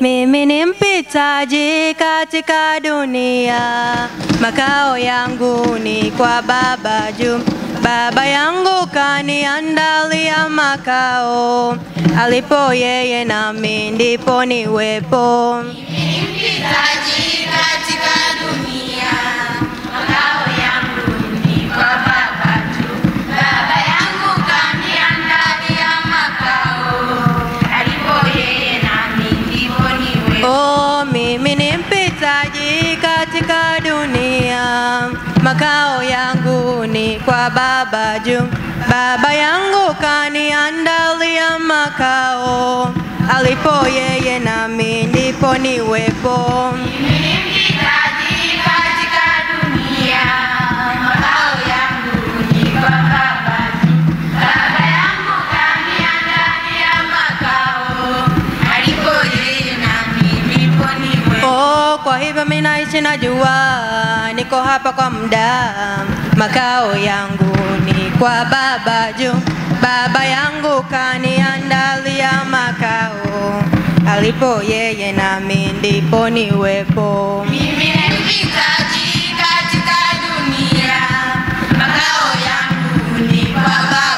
Mimi ni mpitaji katika dunia, makao yangu ni kwa Baba juu. Baba yangu kaniandalia makao, alipo yeye nami ndipo niwepo. makao yangu ni kwa Baba juu. Baba yangu kaniandalia makao, alipo yeye nami ndipo niwepo. Amen. kwa hivyo mimi naishi najua, niko hapa kwa muda, makao yangu ni kwa baba juu. Baba yangu kaniandalia makao, alipo yeye nami ndipo niwepo. Mimi katika dunia, makao yangu ni kwa baba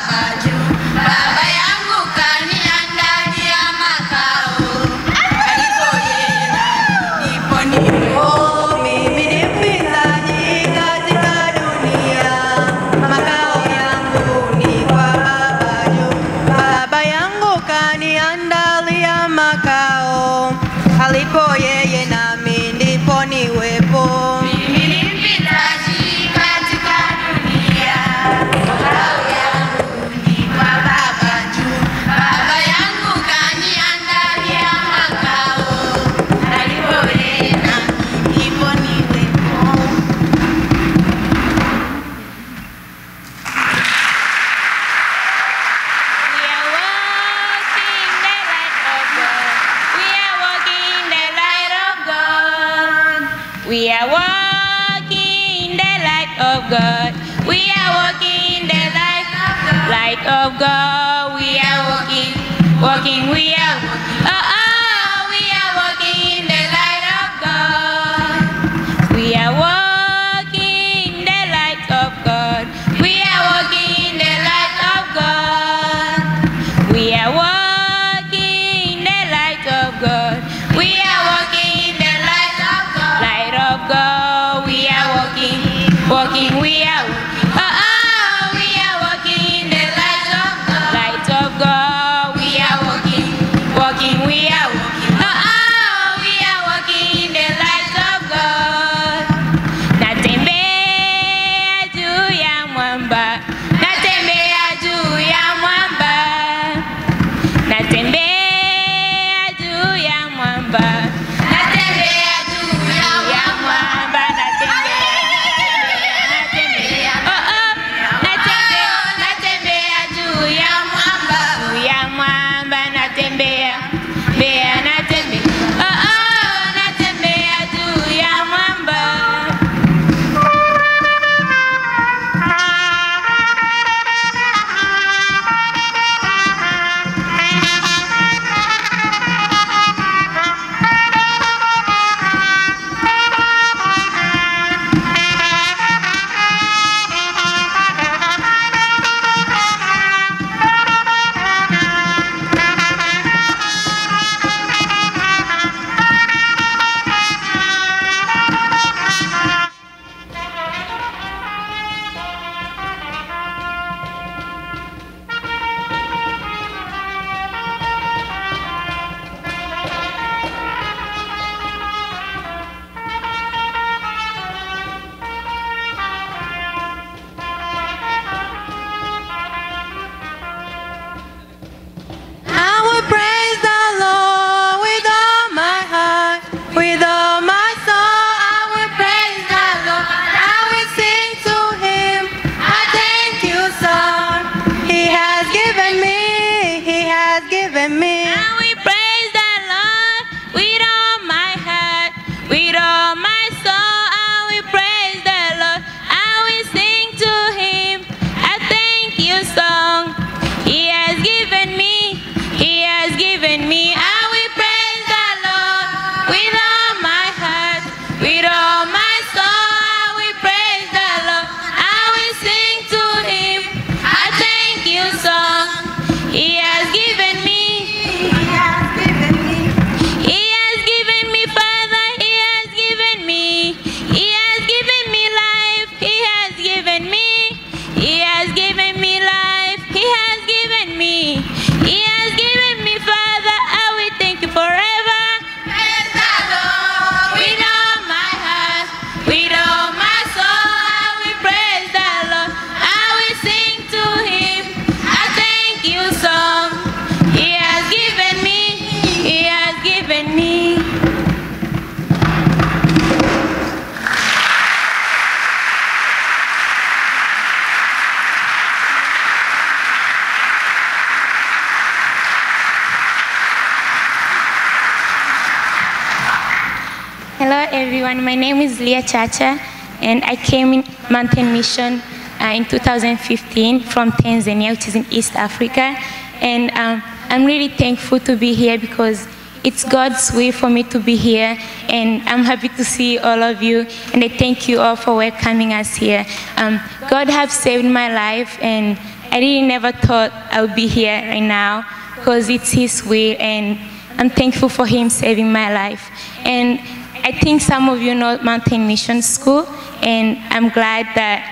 Everyone. My name is Leah Chacha, and I came in Mountain Mission uh, in 2015 from Tanzania, which is in East Africa. And um, I'm really thankful to be here because it's God's way for me to be here, and I'm happy to see all of you. And I thank you all for welcoming us here. Um, God has saved my life, and I really never thought I would be here right now because it's His will, and I'm thankful for Him saving my life. And I think some of you know Mountain Mission School, and I'm glad that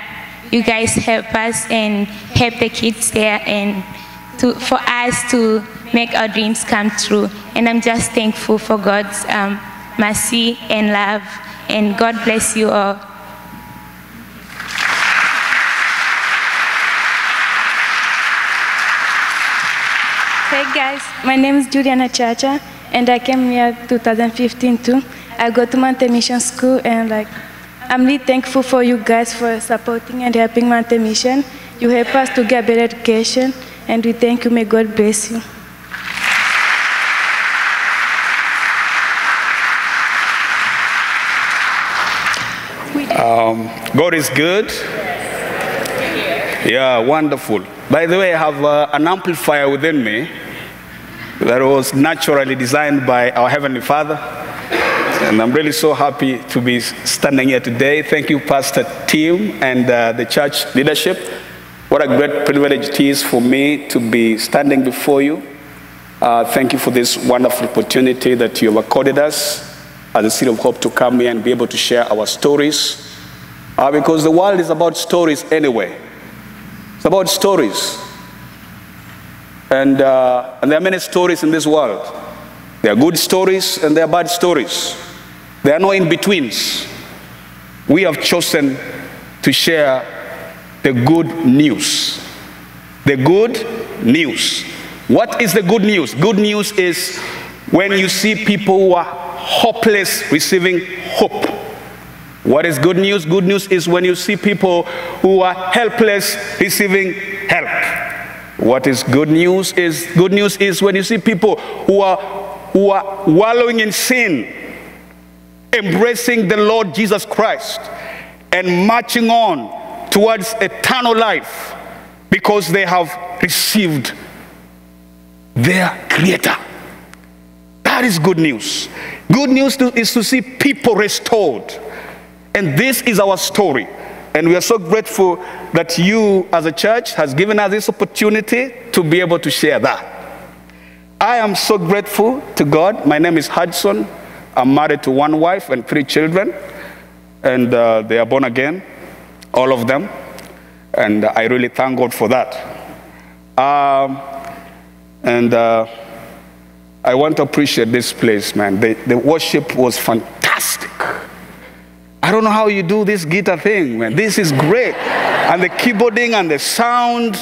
you guys help us and help the kids there, and to, for us to make our dreams come true. And I'm just thankful for God's um, mercy and love, and God bless you all. Hey guys, my name is Juliana Chacha and I came here 2015 too. I go to Mountain Mission School and like I'm really thankful for you guys for supporting and helping Mountain Mission. You help us to get better education and we thank you. May God bless you. Um, God is good. Yeah, wonderful. By the way, I have uh, an amplifier within me that was naturally designed by our Heavenly Father. And I'm really so happy to be standing here today. Thank you, Pastor Tim and uh, the church leadership. What a great privilege it is for me to be standing before you. Uh, thank you for this wonderful opportunity that you have accorded us as a City of Hope to come here and be able to share our stories. Uh, because the world is about stories anyway. It's about stories. And, uh, and there are many stories in this world. There are good stories and there are bad stories. There are no in betweens. We have chosen to share the good news. The good news. What is the good news? Good news is when you see people who are hopeless receiving hope. What is good news? Good news is when you see people who are helpless receiving help. What is good news is good news is when you see people who are who are wallowing in sin, embracing the Lord Jesus Christ and marching on towards eternal life because they have received their creator. That is good news. Good news to, is to see people restored. And this is our story. And we are so grateful that you, as a church, has given us this opportunity to be able to share that. I am so grateful to God. My name is Hudson. I'm married to one wife and three children, and uh, they are born again, all of them. And I really thank God for that. Um, and uh, I want to appreciate this place, man. The, the worship was fantastic. I don't know how you do this guitar thing, man. This is great. and the keyboarding and the sound,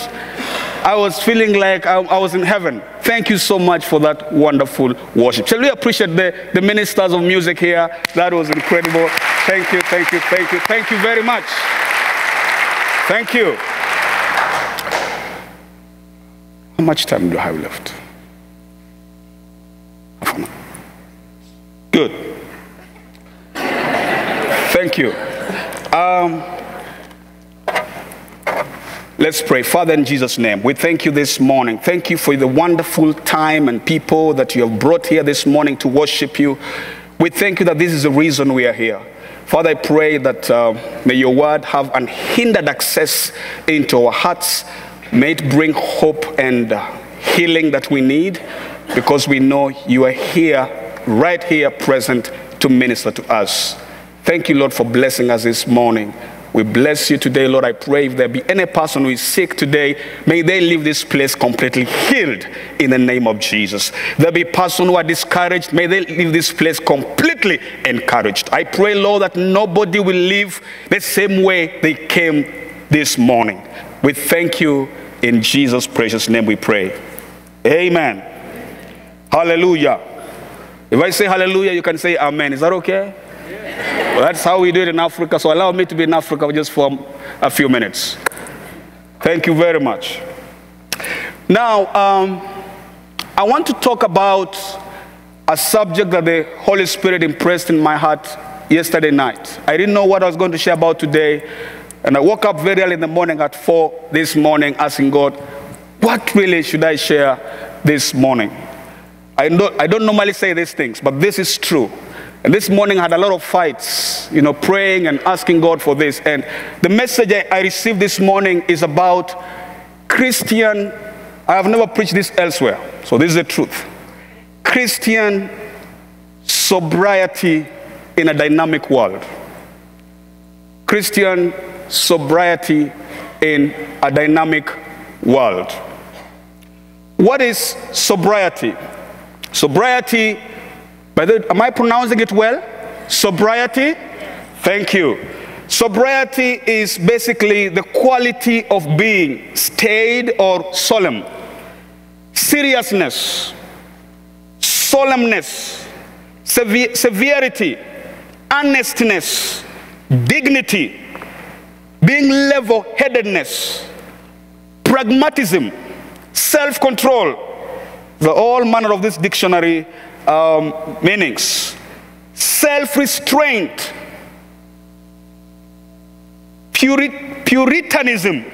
I was feeling like I, I, was in heaven. Thank you so much for that wonderful worship. Shall we appreciate the, the ministers of music here? That was incredible. Thank you, thank you, thank you, thank you very much. Thank you. How much time do I have left? Good. Thank you. Um, let's pray. Father, in Jesus' name, we thank you this morning. Thank you for the wonderful time and people that you have brought here this morning to worship you. We thank you that this is the reason we are here. Father, I pray that uh, may your word have unhindered access into our hearts. May it bring hope and uh, healing that we need because we know you are here, right here, present to minister to us. Thank you, Lord, for blessing us this morning. We bless you today, Lord. I pray if there be any person who is sick today, may they leave this place completely healed in the name of Jesus. There be person who are discouraged, may they leave this place completely encouraged. I pray, Lord, that nobody will leave the same way they came this morning. We thank you in Jesus' precious name we pray. Amen. Hallelujah. If I say hallelujah, you can say amen. Is that okay? Well, that's how we do it in Africa. So allow me to be in Africa just for a few minutes. Thank you very much. Now, um, I want to talk about a subject that the Holy Spirit impressed in my heart yesterday night. I didn't know what I was going to share about today. And I woke up very early in the morning at 4 this morning asking God, what really should I share this morning? I don't, I don't normally say these things, but this is true. And this morning I had a lot of fights, you know, praying and asking God for this. And the message I received this morning is about Christian, I have never preached this elsewhere, so this is the truth. Christian sobriety in a dynamic world. Christian sobriety in a dynamic world. What is sobriety? Sobriety, by the, am I pronouncing it well? Sobriety? Thank you. Sobriety is basically the quality of being staid or solemn, seriousness, solemnness, sever- severity, earnestness, dignity, being level headedness, pragmatism, self control. The all manner of this dictionary um, meanings. Self restraint, Puri- Puritanism,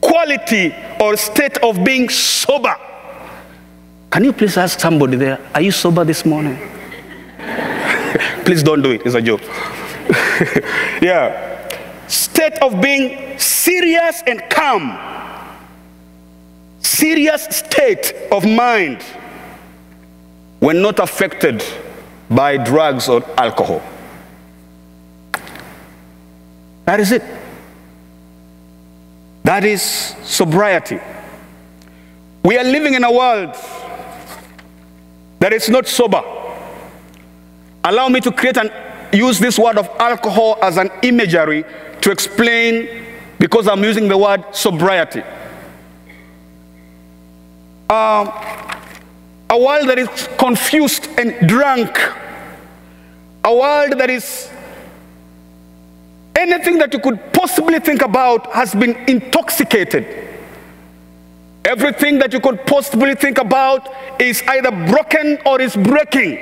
quality or state of being sober. Can you please ask somebody there, are you sober this morning? please don't do it, it's a joke. yeah. State of being serious and calm. Serious state of mind when not affected by drugs or alcohol. That is it. That is sobriety. We are living in a world that is not sober. Allow me to create and use this word of alcohol as an imagery to explain because I'm using the word sobriety. Um, a world that is confused and drunk, a world that is anything that you could possibly think about has been intoxicated. Everything that you could possibly think about is either broken or is breaking,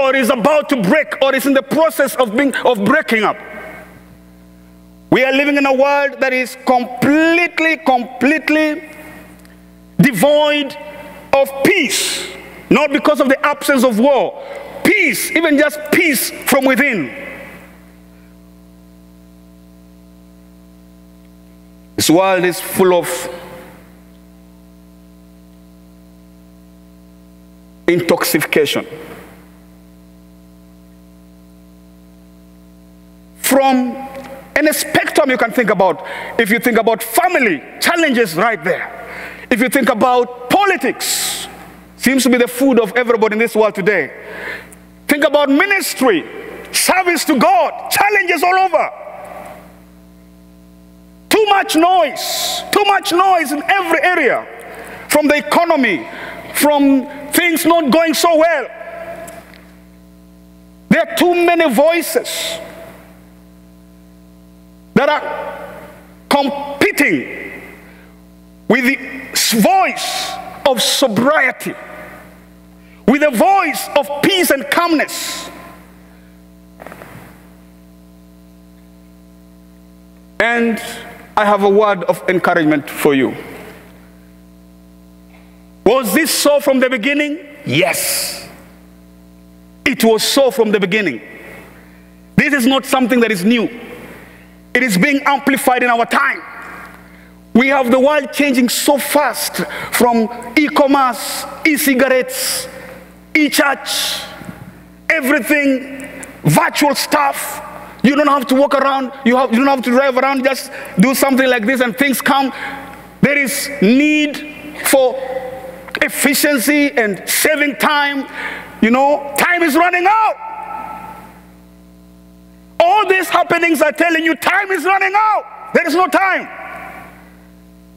or is about to break, or is in the process of being of breaking up. We are living in a world that is completely, completely devoid of peace, not because of the absence of war. Peace, even just peace from within. This world is full of intoxication. From any spectrum you can think about, if you think about family, challenges right there. If you think about politics, seems to be the food of everybody in this world today. Think about ministry, service to God, challenges all over. Too much noise, too much noise in every area. From the economy, from things not going so well. There are too many voices that are competing with the voice of sobriety, with a voice of peace and calmness. And I have a word of encouragement for you. Was this so from the beginning? Yes. It was so from the beginning. This is not something that is new. It is being amplified in our time. We have the world changing so fast from e commerce, e cigarettes, e church, everything, virtual stuff. You don't have to walk around, you, have, you don't have to drive around, just do something like this and things come. There is need for efficiency and saving time. You know, time is running out. All these happenings are telling you time is running out. There is no time.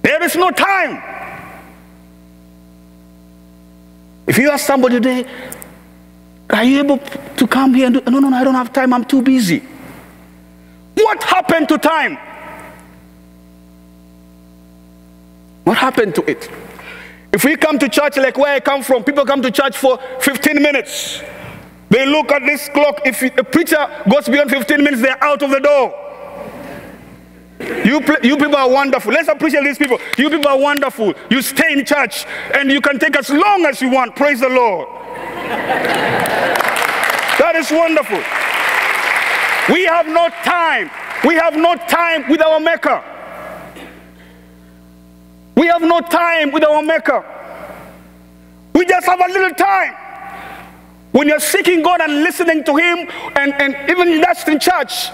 There is no time. If you ask somebody today, are you able to come here and do, no, no, no, I don't have time, I'm too busy. What happened to time? What happened to it? If we come to church like where I come from, people come to church for 15 minutes. They look at this clock. If a preacher goes beyond 15 minutes, they're out of the door. You, you people are wonderful. Let's appreciate these people. You people are wonderful. You stay in church and you can take as long as you want. Praise the Lord. That is wonderful. We have no time. We have no time with our Maker. We have no time with our Maker. We just have a little time. When you're seeking God and listening to Him, and, and even that's in church,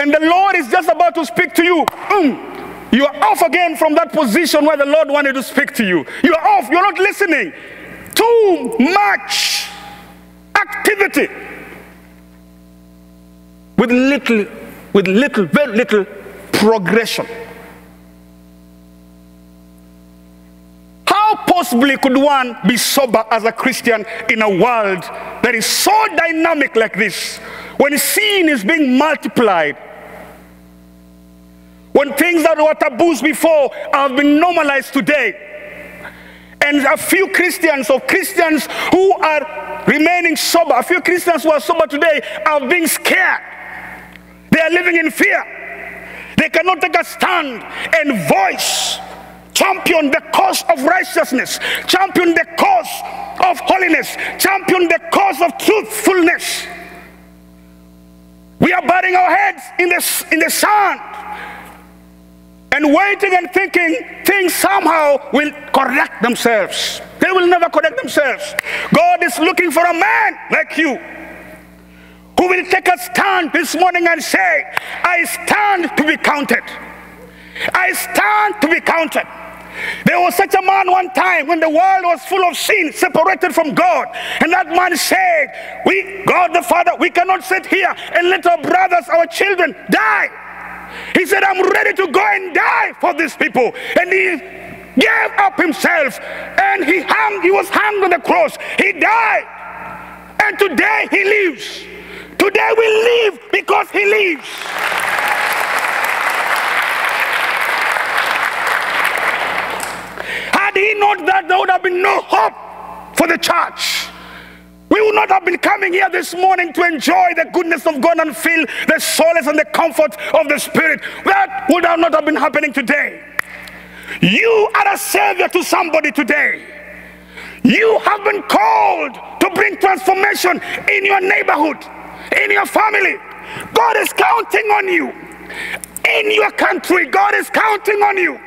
and the Lord is just about to speak to you, boom, you are off again from that position where the Lord wanted to speak to you. You are off, you're not listening. Too much activity with little, with little, very little progression. How possibly could one be sober as a Christian in a world that is so dynamic like this? When sin is being multiplied, when things that were taboos before have been normalized today, and a few Christians or Christians who are remaining sober, a few Christians who are sober today are being scared. They are living in fear. They cannot take a stand and voice, champion the cause of righteousness, champion the cause of holiness, champion the cause of truthfulness. We are burying our heads in the, in the sand and waiting and thinking things somehow will correct themselves. They will never correct themselves. God is looking for a man like you who will take a stand this morning and say, I stand to be counted. I stand to be counted. There was such a man one time when the world was full of sin, separated from God. And that man said, We, God the Father, we cannot sit here and let our brothers, our children die. He said, I'm ready to go and die for these people. And he gave up himself and he hung, he was hung on the cross. He died. And today he lives. Today we live because he lives. Had he not that, there would have been no hope for the church. We would not have been coming here this morning to enjoy the goodness of God and feel the solace and the comfort of the Spirit. That would not have been happening today. You are a savior to somebody today. You have been called to bring transformation in your neighborhood, in your family. God is counting on you. In your country, God is counting on you.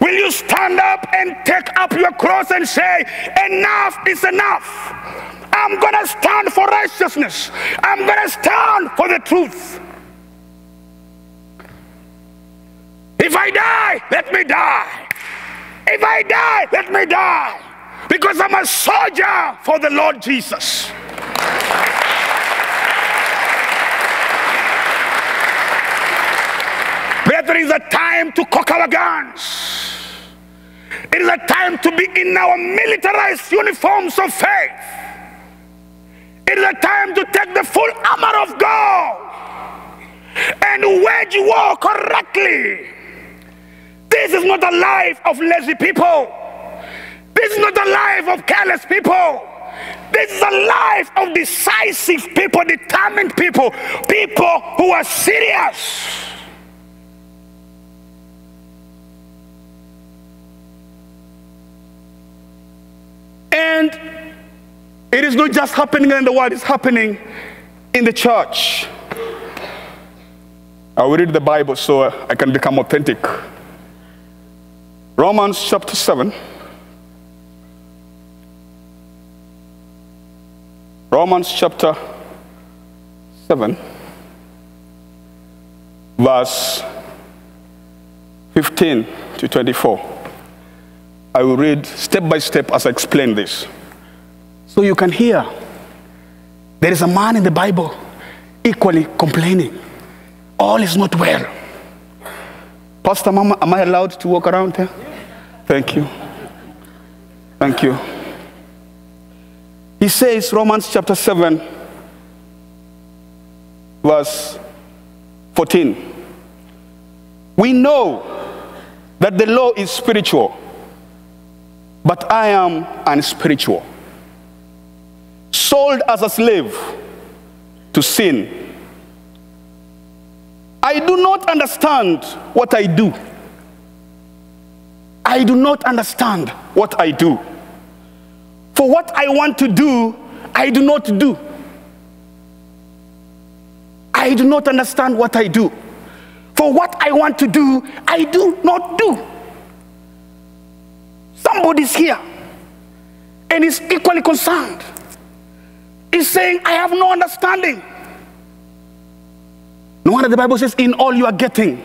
Will you stand up and take up your cross and say, Enough is enough? I'm going to stand for righteousness. I'm going to stand for the truth. If I die, let me die. If I die, let me die. Because I'm a soldier for the Lord Jesus. There is a time to cock our guns. It is a time to be in our militarized uniforms of faith. It is a time to take the full armor of God and wage war correctly. This is not a life of lazy people. This is not a life of careless people. This is a life of decisive people, determined people, people who are serious. And it is not just happening in the world, it's happening in the church. I will read the Bible so I can become authentic. Romans chapter 7. Romans chapter 7, verse 15 to 24. I will read step by step as I explain this. So you can hear there is a man in the Bible equally complaining. All is not well. Pastor Mama, am I allowed to walk around here? Thank you. Thank you. He says, Romans chapter 7, verse 14. We know that the law is spiritual, but I am unspiritual, sold as a slave to sin. I do not understand what I do. I do not understand what I do. For what I want to do, I do not do. I do not understand what I do. For what I want to do, I do not do. Somebody's here and is equally concerned. Is saying, I have no understanding. No wonder the Bible says, in all you are getting.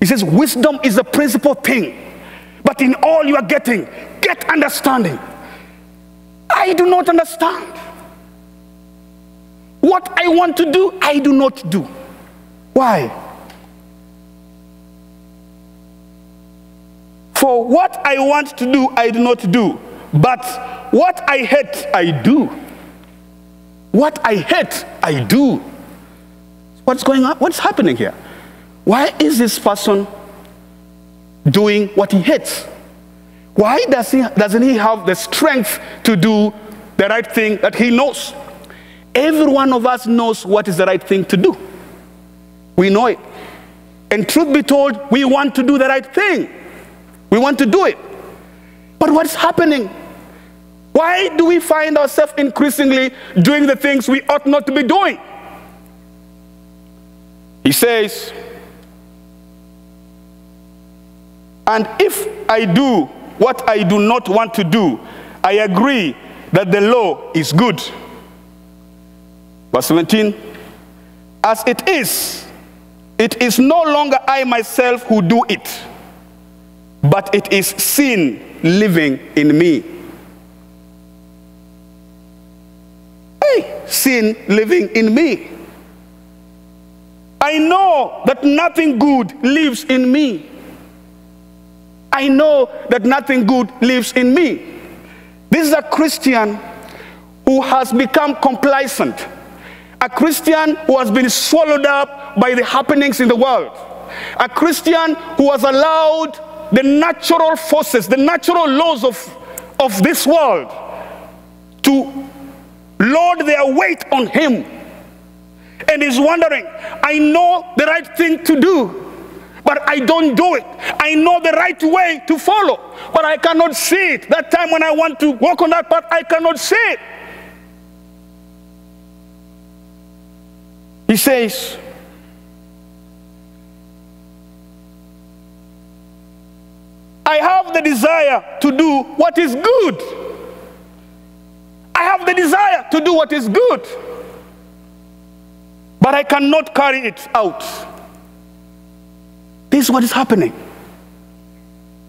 It says, wisdom is the principal thing. But in all you are getting, get understanding. I do not understand. What I want to do, I do not do. Why? For what I want to do, I do not do. But what I hate, I do. What I hate, I do. What's going on? What's happening here? Why is this person doing what he hates? Why does he, doesn't he have the strength to do the right thing that he knows? Every one of us knows what is the right thing to do. We know it. And truth be told, we want to do the right thing. We want to do it. But what's happening? Why do we find ourselves increasingly doing the things we ought not to be doing? He says, And if I do what I do not want to do, I agree that the law is good. Verse 17, as it is, it is no longer I myself who do it, but it is sin living in me. Sin living in me. I know that nothing good lives in me. I know that nothing good lives in me. This is a Christian who has become complacent, a Christian who has been swallowed up by the happenings in the world, a Christian who has allowed the natural forces, the natural laws of, of this world to load their weight on him. And is wondering, I know the right thing to do, but I don't do it. I know the right way to follow, but I cannot see it. That time when I want to walk on that path, I cannot see it. He says, I have the desire to do what is good. I have the desire to do what is good, but I cannot carry it out. This is what is happening.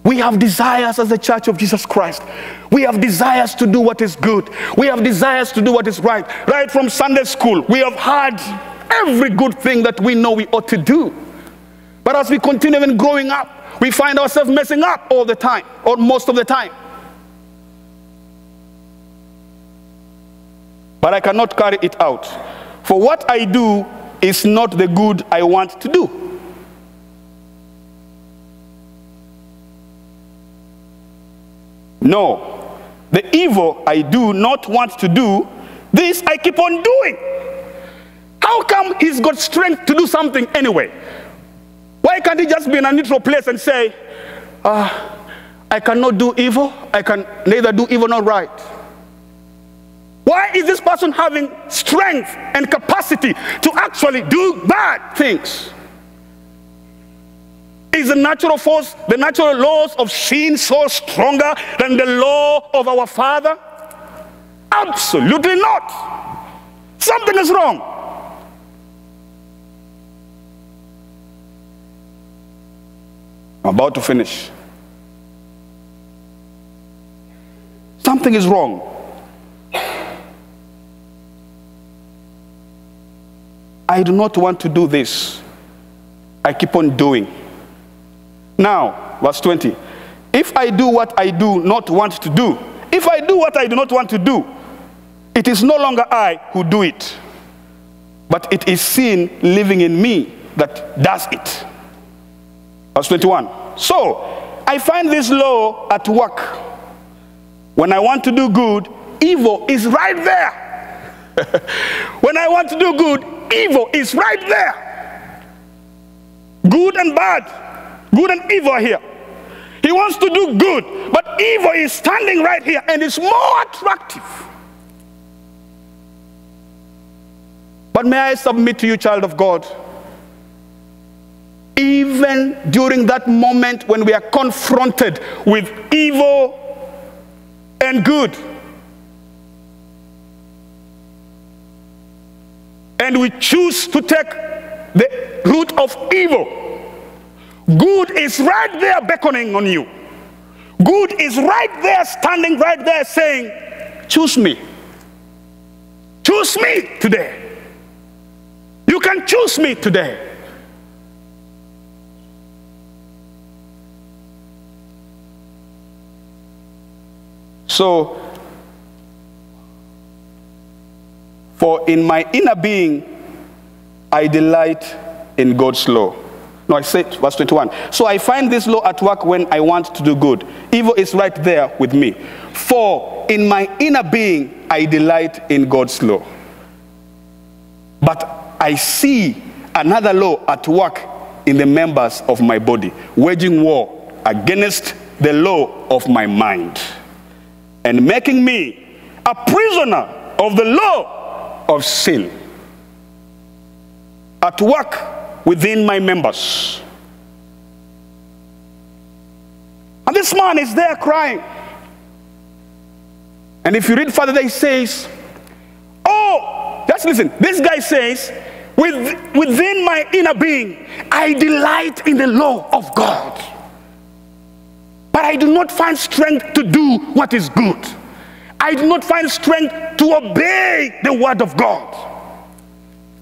We have desires as the church of Jesus Christ. We have desires to do what is good. We have desires to do what is right. Right from Sunday school, we have had every good thing that we know we ought to do. But as we continue in growing up, we find ourselves messing up all the time, or most of the time. But I cannot carry it out. For what I do is not the good I want to do. No, the evil I do not want to do, this I keep on doing. How come he's got strength to do something anyway? Why can't he just be in a neutral place and say, uh, I cannot do evil, I can neither do evil nor right? Why is this person having strength and capacity to actually do bad things? Is the natural force, the natural laws of sin so stronger than the law of our Father? Absolutely not. Something is wrong. I'm about to finish. Something is wrong. I do not want to do this. I keep on doing. Now, verse 20. If I do what I do not want to do, if I do what I do not want to do, it is no longer I who do it, but it is sin living in me that does it. Verse 21. So, I find this law at work. When I want to do good, evil is right there. when I want to do good, evil is right there. Good and bad, good and evil here. He wants to do good, but evil is standing right here and is more attractive. But may I submit to you, child of God, even during that moment when we are confronted with evil and good, and we choose to take the route of evil, good is right there beckoning on you. Good is right there, standing right there, saying, Choose me. Choose me today. You can choose me today. So, for in my inner being, I delight in God's law. No, I said, verse 21. So I find this law at work when I want to do good. Evil is right there with me. For in my inner being, I delight in God's law. But I see another law at work in the members of my body, waging war against the law of my mind, and making me a prisoner of the law of sin. At work within my members. And this man is there crying. And if you read further, he says, Oh, just listen. This guy says, With, within my inner being, I delight in the law of God. But I do not find strength to do what is good. I do not find strength to obey the word of God,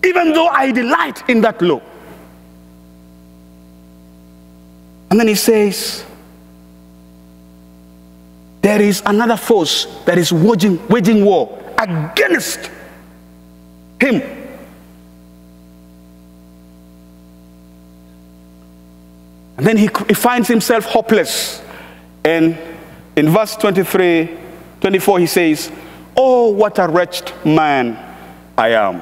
even though I delight in that law. And then he says, There is another force that is waging, waging war against him. And then he, he finds himself hopeless. And in verse 23, 24, he says, Oh, what a wretched man I am.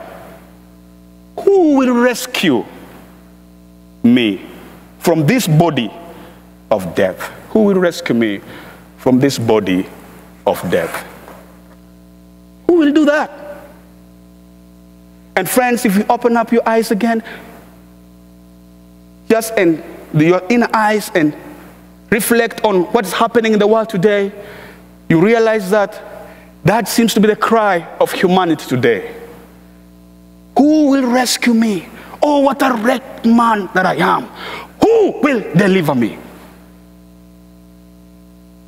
Who will rescue me from this body of death? Who will rescue me from this body of death? Who will do that? And friends, if you open up your eyes again, just in your inner eyes and reflect on what's happening in the world today, you realize that that seems to be the cry of humanity today. Who will rescue me? Oh, what a wrecked man that I am. Who will deliver me?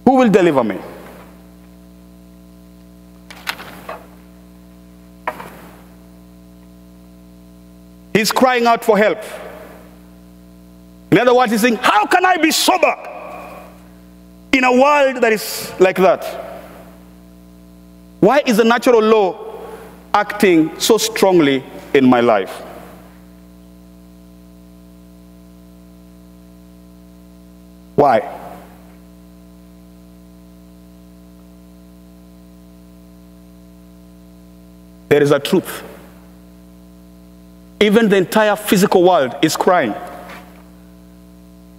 Who will deliver me? He's crying out for help. In other words, he's saying, How can I be sober in a world that is like that? Why is the natural law acting so strongly in my life? Why? There is a truth. Even the entire physical world is crying.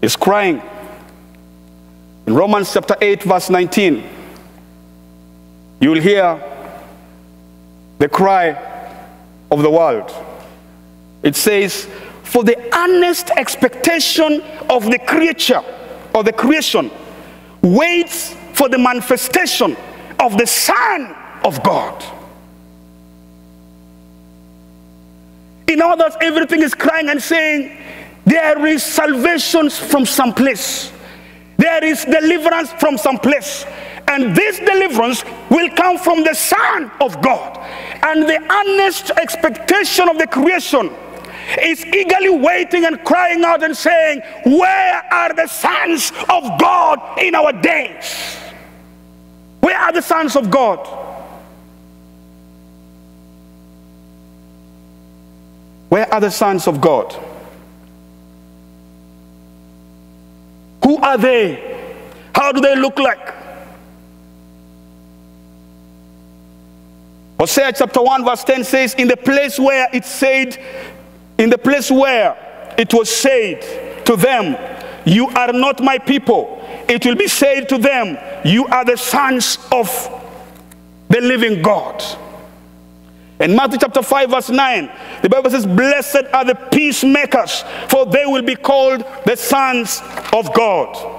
Is crying. In Romans chapter 8, verse 19, you will hear the cry of the world. It says, For the earnest expectation of the creature or the creation waits for the manifestation of the Son of God. In others, everything is crying and saying, There is salvation from some place. There is deliverance from some place. And this deliverance will come from the Son of God. And the earnest expectation of the creation is eagerly waiting and crying out and saying, Where are the sons of God in our days? Where are the sons of God? Where are the sons of God? Who are they? How do they look like? Hosea chapter 1, verse 10 says, In the place where it said, in the place where it was said to them, You are not my people, it will be said to them, You are the sons of the living God. In Matthew chapter 5, verse 9, the Bible says, Blessed are the peacemakers, for they will be called the sons of God.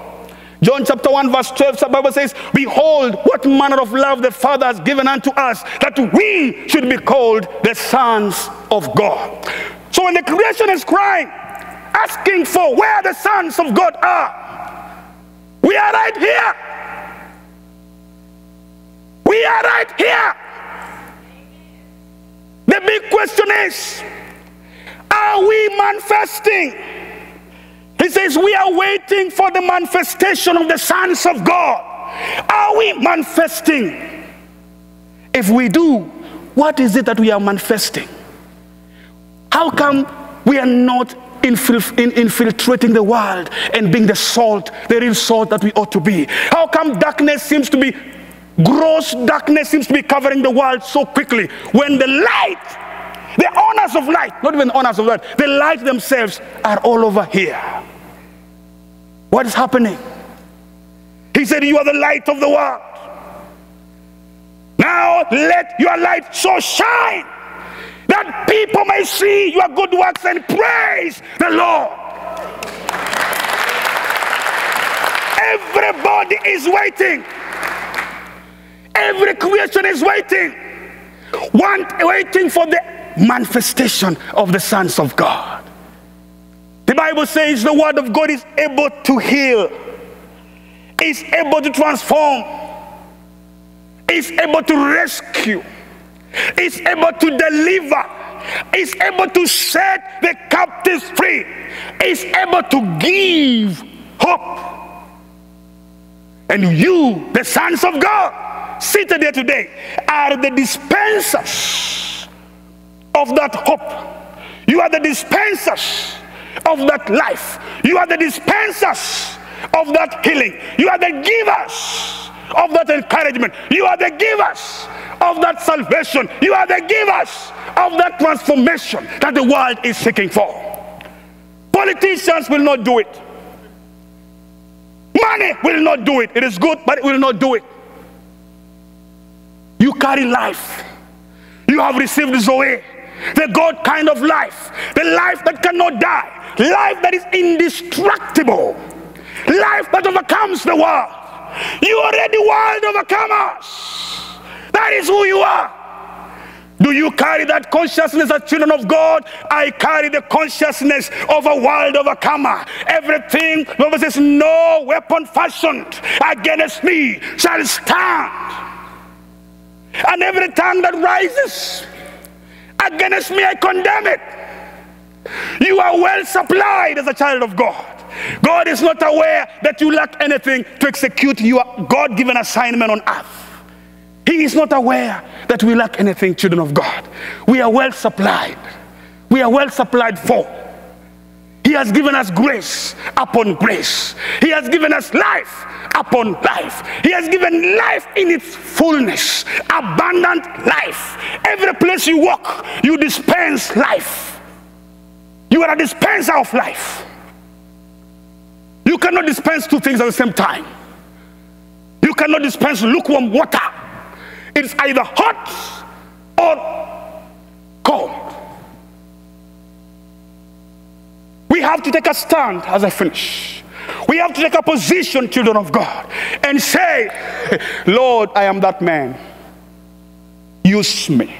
John chapter 1, verse 12, the Bible says, Behold, what manner of love the Father has given unto us, that we should be called the sons of God. So when the creation is crying, asking for where the sons of God are, we are right here. We are right here. The big question is are we manifesting? He says, We are waiting for the manifestation of the sons of God. Are we manifesting? If we do, what is it that we are manifesting? How come we are not infil- in- infiltrating the world and being the salt, the real salt that we ought to be? How come darkness seems to be, gross darkness seems to be covering the world so quickly when the light, the honors of light, not even honors of light, the light themselves are all over here? What is happening? He said, You are the light of the world. Now let your light so shine that people may see your good works and praise the Lord. Everybody is waiting. Every creation is waiting. Waiting for the manifestation of the sons of God. The Bible says the word of God is able to heal, is able to transform, is able to rescue, is able to deliver, is able to set the captives free, is able to give hope. And you, the sons of God, seated here today, are the dispensers of that hope. You are the dispensers of that life. You are the dispensers of that healing. You are the givers of that encouragement. You are the givers of that salvation. You are the givers of that transformation that the world is seeking for. Politicians will not do it. Money will not do it. It is good, but it will not do it. You carry life. You have received Zoe, the God kind of life, the life that cannot die, life that is indestructible, life that overcomes the world. You are already world overcomers. That is who you are. Do you carry that consciousness as children of God? I carry the consciousness of a world overcomer. Everything, the Bible says, no weapon fashioned against me shall stand. And every tongue that rises against me, I condemn it. You are well supplied as a child of God. God is not aware that you lack anything to execute your God given assignment on earth. He is not aware that we lack anything, children of God. We are well supplied. We are well supplied for. He has given us grace upon grace. He has given us life upon life. He has given life in its fullness, abundant life. Every place you walk, you dispense life. You are a dispenser of life. You cannot dispense two things at the same time. You cannot dispense lukewarm water. It's either hot or cold. We have to take a stand as I finish. We have to take a position, children of God, and say, Lord, I am that man. Use me.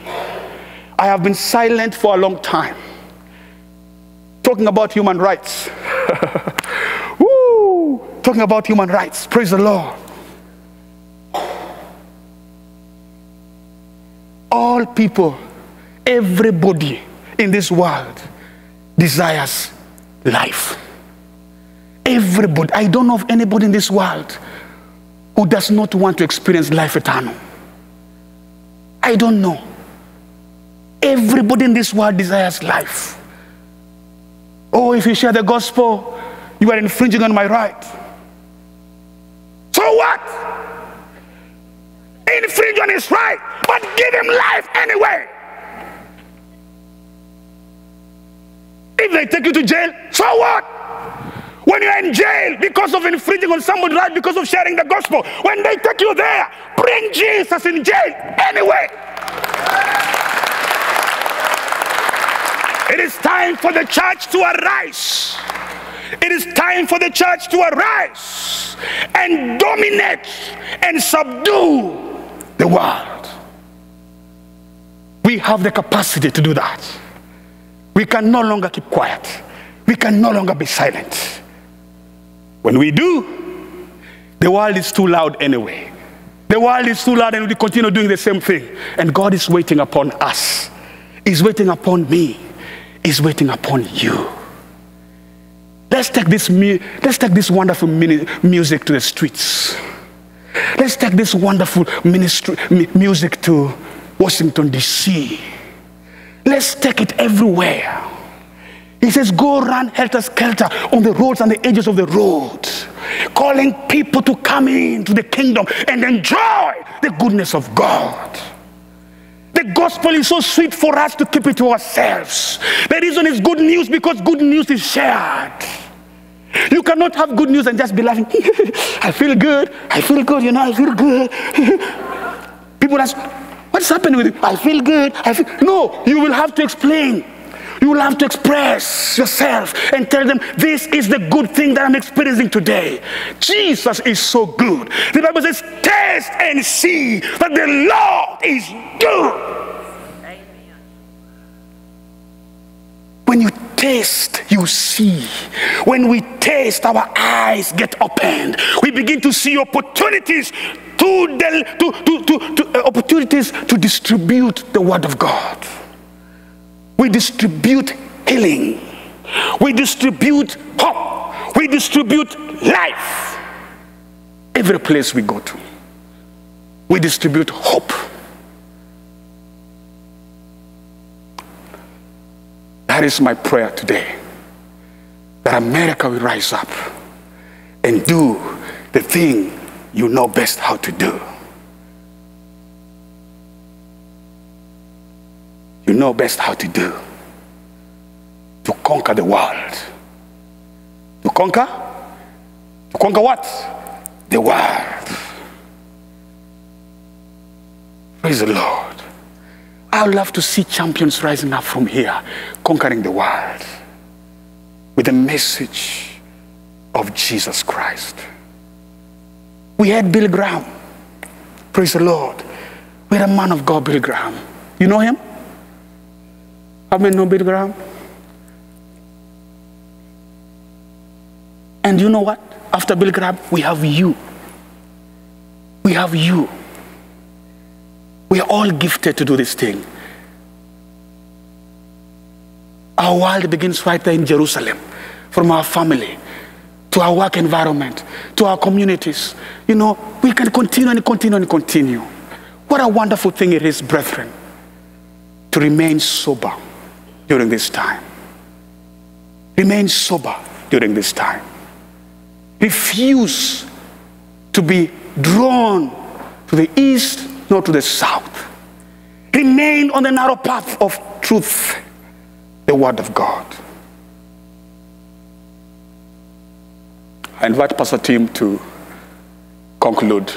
I have been silent for a long time, talking about human rights. Woo! Talking about human rights. Praise the Lord. All people, everybody in this world desires life. Everybody, I don't know of anybody in this world who does not want to experience life eternal. I don't know. Everybody in this world desires life. Oh, if you share the gospel, you are infringing on my right. So what? Infringe on his right, but give him life anyway. If they take you to jail, so what? When you're in jail because of infringing on somebody's right, because of sharing the gospel, when they take you there, bring Jesus in jail anyway. It is time for the church to arise. It is time for the church to arise and dominate and subdue the world. We have the capacity to do that. We can no longer keep quiet. We can no longer be silent. When we do, the world is too loud anyway. The world is too loud and we continue doing the same thing. And God is waiting upon us. He's waiting upon me. He's waiting upon you. Let's take this, let's take this wonderful music to the streets. Let's take this wonderful ministry, mu- music to Washington, D.C. Let's take it everywhere. He says, Go run helter skelter on the roads and the edges of the road, calling people to come into the kingdom and enjoy the goodness of God. The gospel is so sweet for us to keep it to ourselves. The reason is good news because good news is shared. You cannot have good news and just be laughing. I feel good. I feel good. You know, I feel good. People ask, What's happening with you? I feel good. I feel. No, you will have to explain. You will have to express yourself and tell them, This is the good thing that I'm experiencing today. Jesus is so good. The Bible says, Taste and see that the Lord is good. When you taste, you see. When we taste, our eyes get opened. We begin to see opportunities to, del- to, to, to, to uh, opportunities to distribute the word of God. We distribute healing. We distribute hope. We distribute life. Every place we go to, we distribute hope. That is my prayer today. That America will rise up and do the thing you know best how to do. You know best how to do. To conquer the world. To conquer? To conquer what? The world. Praise the Lord. I would love to see champions rising up from here, conquering the world with the message of Jesus Christ. We had Bill Graham. Praise the Lord. We had a man of God, Bill Graham. You know him? How many know Bill Graham? And you know what? After Bill Graham, we have you. We have you. We are all gifted to do this thing. Our world begins right there in Jerusalem, from our family to our work environment to our communities. You know, we can continue and continue and continue. What a wonderful thing it is, brethren, to remain sober during this time. Remain sober during this time. Refuse to be drawn to the east nor to the south. Remain on the narrow path of truth, the Word of God. I invite Pastor Tim to conclude